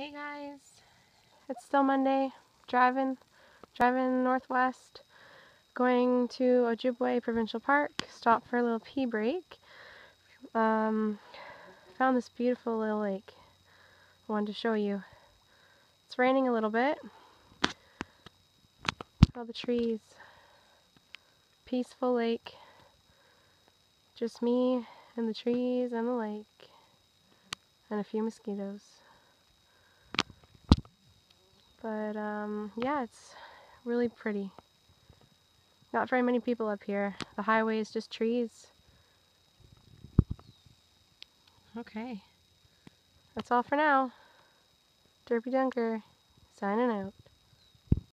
Hey guys, it's still Monday, driving, driving northwest, going to Ojibway Provincial Park, stop for a little pee break. Um, found this beautiful little lake, I wanted to show you. It's raining a little bit, all the trees, peaceful lake, just me and the trees and the lake, and a few mosquitoes. But um, yeah, it's really pretty. Not very many people up here. The highway is just trees. Okay. That's all for now. Derpy Dunker, signing out.